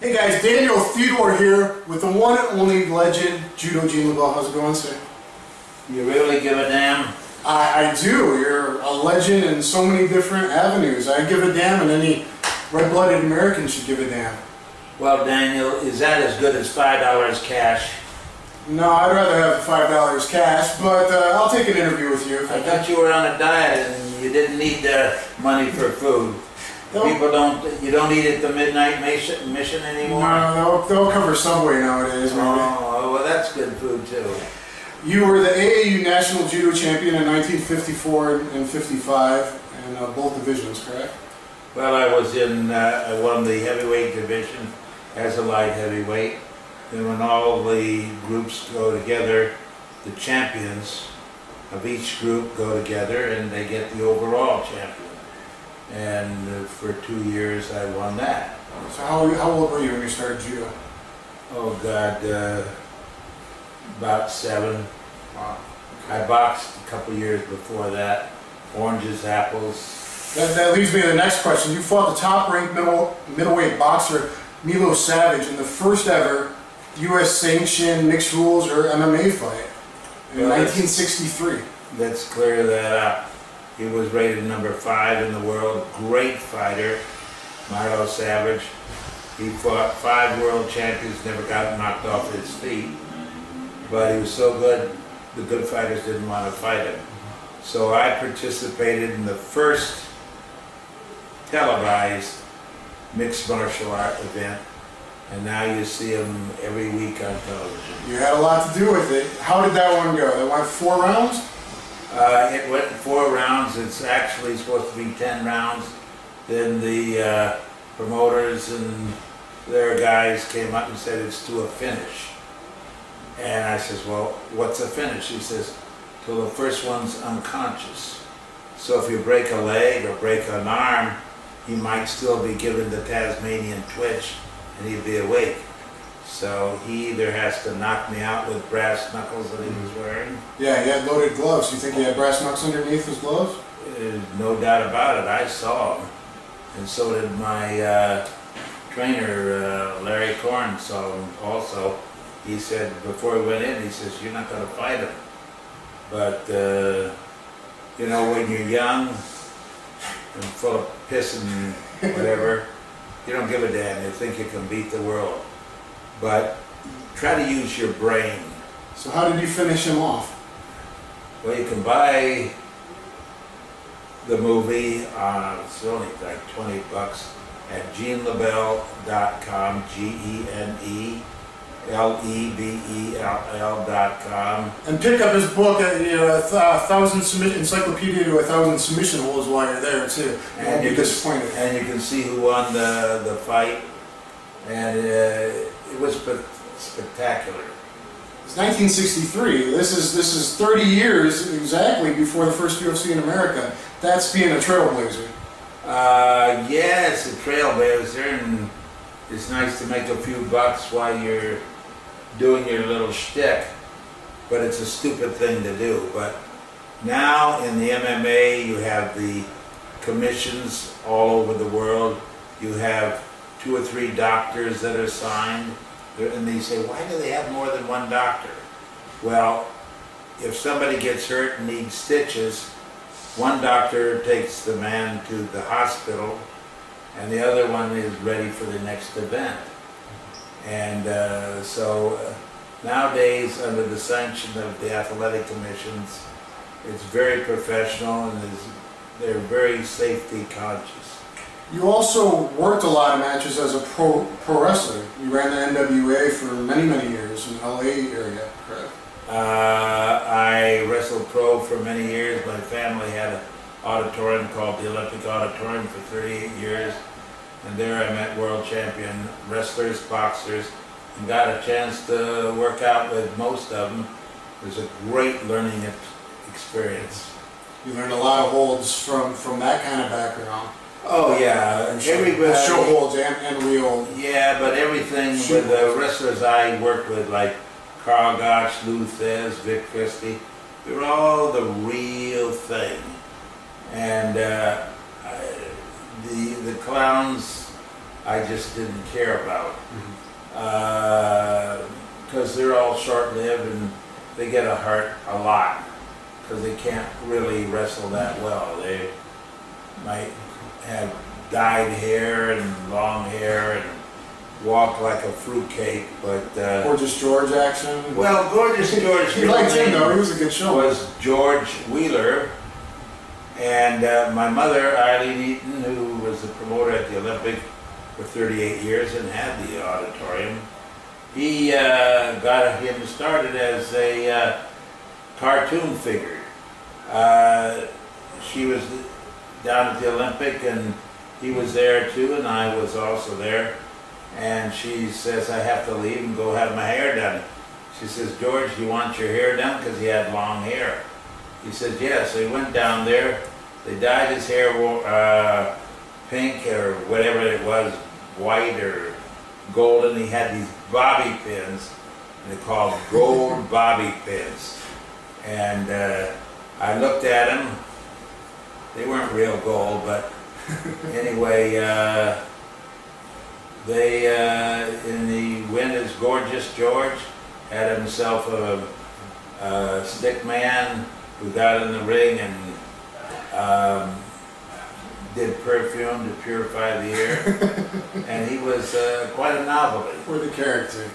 Hey guys, Daniel Theodore here with the one and only legend, Judo Gene LeBell. How's it going, sir? You really give a damn? I, I do. You're a legend in so many different avenues. I give a damn and any red-blooded American should give a damn. Well, Daniel, is that as good as $5 cash? No, I'd rather have $5 cash, but uh, I'll take an interview with you I I thought you were on a diet and you didn't need uh, money for food. No. People don't, you don't eat at the Midnight Mission, mission anymore? No, they'll, they'll cover Subway nowadays, maybe. Oh, well, that's good food too. You were the AAU National Judo Champion in 1954 and 55 in uh, both divisions, correct? Well, I was in, uh, I won the heavyweight division as a light heavyweight. Then when all the groups go together, the champions of each group go together and they get the overall champion. And for two years I won that. So how, how old were you when you started judo? Oh God, uh, about seven. Wow. I boxed a couple years before that. Oranges, apples. That, that leads me to the next question. You fought the top-ranked middle, middleweight boxer Milo Savage in the first ever U.S. sanctioned mixed rules or MMA fight in Well, 1963. Let's clear that up. He was rated number five in the world. Great fighter, Milo Savage. He fought five world champions, never got knocked off his feet. But he was so good, the good fighters didn't want to fight him. So I participated in the first televised mixed martial art event. And now you see him every week on television. You had a lot to do with it. How did that one go? It went four rounds? Uh, it went four rounds. It's actually supposed to be ten rounds. Then the uh, promoters and their guys came up and said it's to a finish. And I says, well, what's a finish? He says, till the first one's unconscious. So if you break a leg or break an arm, he might still be given the Tasmanian twitch and he'd be awake. So he either has to knock me out with brass knuckles that he was wearing, Yeah, he had loaded gloves. You think he had brass knucks underneath his gloves? There's no doubt about it. I saw him, and so did my uh, trainer, uh, Larry Korn, saw him also. He said before he went in, he says, "You're not going to fight him." But uh, you know, when you're young and full of piss and whatever, you don't give a damn. You think you can beat the world, but try to use your brain. So how did you finish him off? Well, you can buy the movie, uh, it's only like 20 bucks, at genelebell.com, G-E-N-E, L-E-B-E-L-L dot com. And pick up his book, uh, you know, a, th- a thousand submit encyclopedia to a thousand submission holds while you're there too. Won't And be you, can, and you can see who won the, the fight, and uh, it was spectacular. It's 1963. This is this is 30 years exactly before the first UFC in America. That's being a trailblazer. Uh, yeah, a trailblazer, and it's nice to make a few bucks while you're doing your little shtick. But it's a stupid thing to do. But now in the MMA, you have the commissions all over the world. You have two or three doctors that are signed, and they say, why do they have more than one doctor? Well, if somebody gets hurt and needs stitches, one doctor takes the man to the hospital, and the other one is ready for the next event. And uh, so uh, nowadays, under the sanction of the athletic commissions, it's very professional and is, they're very safety conscious. You also worked a lot of matches as a pro pro wrestler. You ran the NWA for many many years in the LA area, correct? Uh, I wrestled pro for many years. My family had an auditorium called the Olympic Auditorium for 38 years. And there I met world champion wrestlers, boxers, and got a chance to work out with most of them. It was a great learning experience. You learned a lot of holds from from that kind of background. Oh yeah, Show- everybody. show holds and, and real. Yeah, but everything with the wrestlers I worked with, like Karl Gotch, Lou Thesz, Vic Christie, they were all the real thing. And uh, I, the the clowns I just didn't care about. Because they're all short-lived and they get a hurt a lot because they can't really wrestle that well. They might have dyed hair and long hair and walk like a fruitcake, but uh, Gorgeous George action. well, Gorgeous George He liked him though, he was a good show. was George Wheeler, and uh, my mother Aileen Eaton, who was the promoter at the Olympic for 38 years and had the auditorium. He uh, got him started as a uh, cartoon figure. Uh, she was down at the Olympic and he was there too and I was also there. And she says, I have to leave and go have my hair done. She says, George, you want your hair done? Because he had long hair. He said, yes. So he went down there. They dyed his hair uh, pink or whatever it was, white or golden. He had these bobby pins. And they're called gold bobby pins. And uh, I looked at them. They weren't real gold, but anyway, uh, they, uh, in the win as Gorgeous George, had himself a, a stick man who got in the ring and um, did perfume to purify the air. and he was uh, quite a novelty. For the character.